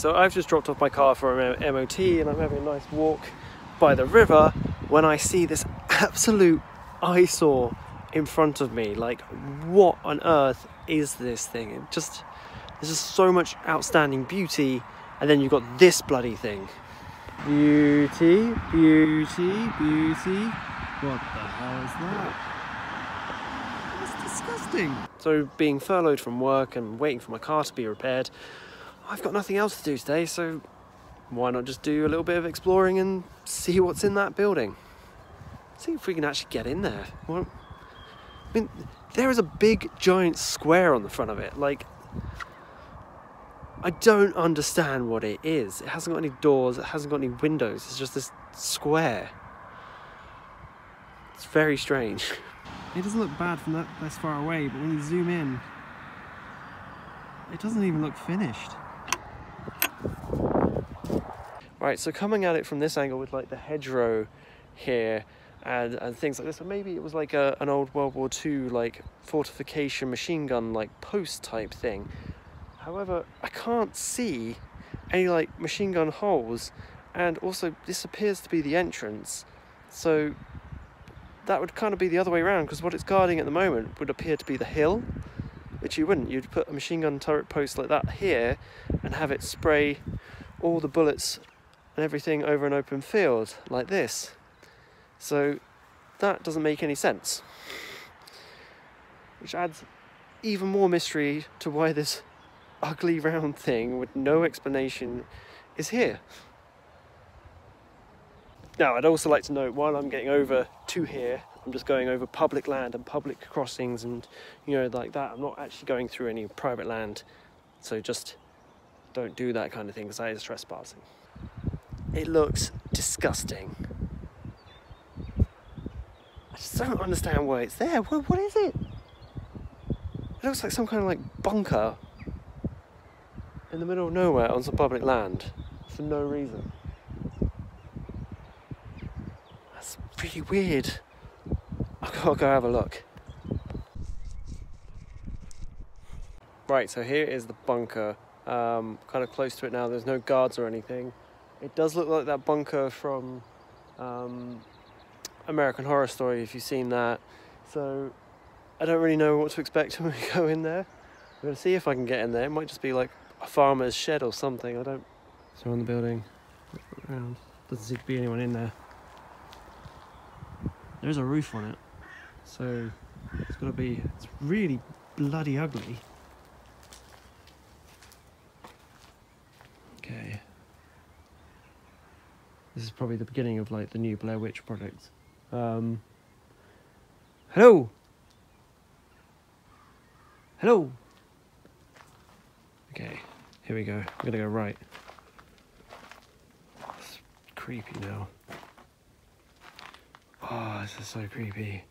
So I've just dropped off my car for an MOT and I'm having a nice walk by the river when I see this absolute eyesore in front of me. Like, what on earth is this thing? It just, there's just so much outstanding beauty, and then you've got this bloody thing. Beauty, beauty, beauty. What the hell is that? It's disgusting. So, being furloughed from work and waiting for my car to be repaired, I've got nothing else to do today, so why not just do a little bit of exploring and see what's in that building? See if we can actually get in there. I mean, there is a big giant square on the front of it. Like, I don't understand what it is. It hasn't got any doors, it hasn't got any windows, it's just this square. It's very strange. It doesn't look bad from that this far away, but when you zoom in, it doesn't even look finished. Right, so coming at it from this angle with like the hedgerow here and, and things like this, or maybe it was like a, an old World War II like fortification machine gun like post type thing. However, I can't see any like machine gun holes, and also this appears to be the entrance, so that would kind of be the other way around because what it's guarding at the moment would appear to be the hill, which you wouldn't. You'd put a machine gun turret post like that here and have it spray all the bullets and everything over an open field like this. So that doesn't make any sense. Which adds even more mystery to why this ugly round thing with no explanation is here. Now, I'd also like to note while I'm getting over to here, I'm just going over public land and public crossings and you know, like that. I'm not actually going through any private land, so just don't do that kind of thing because that is trespassing. It looks disgusting. I just don't understand why it's there. What, what is it? It looks like some kind of like bunker in the middle of nowhere on some public land for no reason. That's really weird. I'll go have a look. Right, so here is the bunker. Um, kind of close to it now. There's no guards or anything. It does look like that bunker from um, American Horror Story, if you've seen that. So I don't really know what to expect when we go in there. I'm going to see if I can get in there. It might just be like a farmer's shed or something. I don't. So on the building, around. Doesn't seem to be anyone in there. There's a roof on it, so it's got to be. It's really bloody ugly. Okay. This is probably the beginning of like the new Blair Witch project. Um, hello. Hello. Okay, here we go. I'm gonna go right. It's creepy now. Oh, this is so creepy.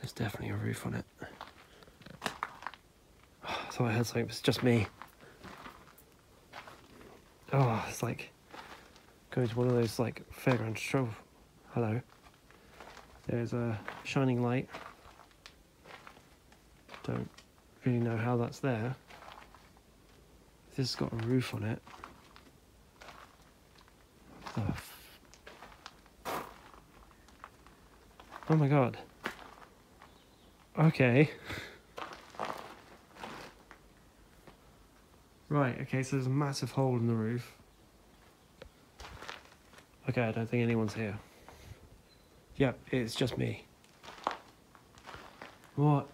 There's definitely a roof on it. Oh, I thought I heard something, it's just me. Oh, it's like going to one of those like fairground show. Hello. There's a shining light. Don't really know how that's there. This has got a roof on it. F- oh my god. Okay. Right, okay, so there's a massive hole in the roof. Okay, I don't think anyone's here. Yep, it's just me. What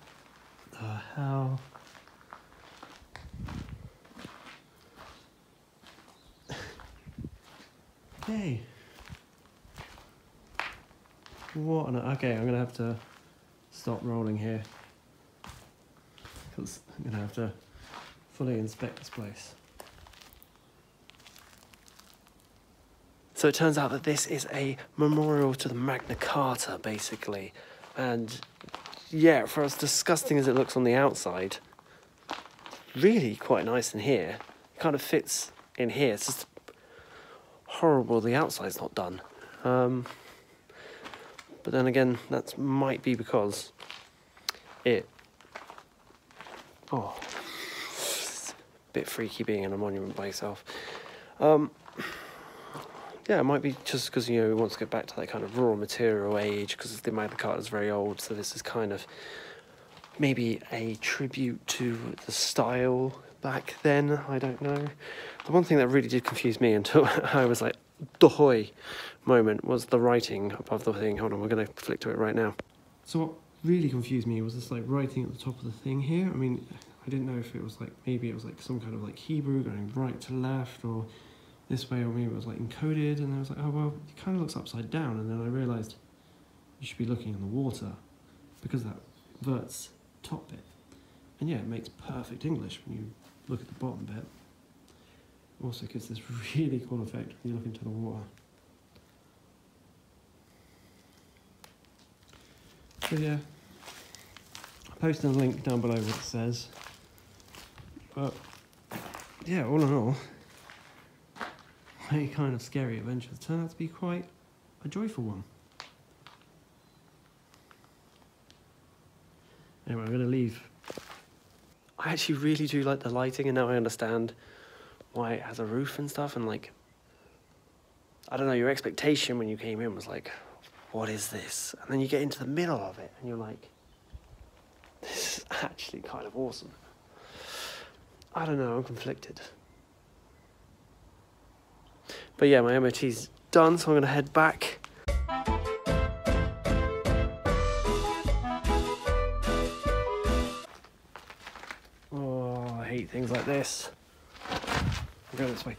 the hell? hey. What on Okay, I'm gonna have to stop rolling here. Because I'm gonna have to fully inspect this place. So it turns out that this is a memorial to the Magna Carta, basically. And yeah, for as disgusting as it looks on the outside, really quite nice in here. It kind of fits in here. It's just horrible the outside's not done. Um, but then again, that might be because it. Oh, bit freaky being in a monument by yourself. Um, yeah, it might be just because you know he wants to get back to that kind of raw material age because the Magna Carta is very old, so this is kind of maybe a tribute to the style back then. I don't know. The one thing that really did confuse me until I was like, dohoy moment was the writing above the thing. Hold on, we're going to flick to it right now. So what really confused me was this like writing at the top of the thing here. I mean, I didn't know if it was like maybe it was like some kind of like Hebrew going right to left or this way, or maybe it was like encoded. And I was like, oh well, it kind of looks upside down. And then I realised you should be looking in the water because that verts top bit. And yeah, it makes perfect English when you look at the bottom bit. Also gives this really cool effect when you look into the water. So yeah, I'll post a link down below what it says. But yeah, all in all, a kind of scary adventure turned out to be quite a joyful one. Anyway, I'm going to leave. I actually really do like the lighting, and now I understand why it has a roof and stuff. And like, I don't know, your expectation when you came in was like, what is this? And then you get into the middle of it, and you're like, this is actually kind of awesome. I don't know, I'm conflicted. But yeah, my MOT's done, so I'm going to head back. Oh, I hate things like this. I'll go this way.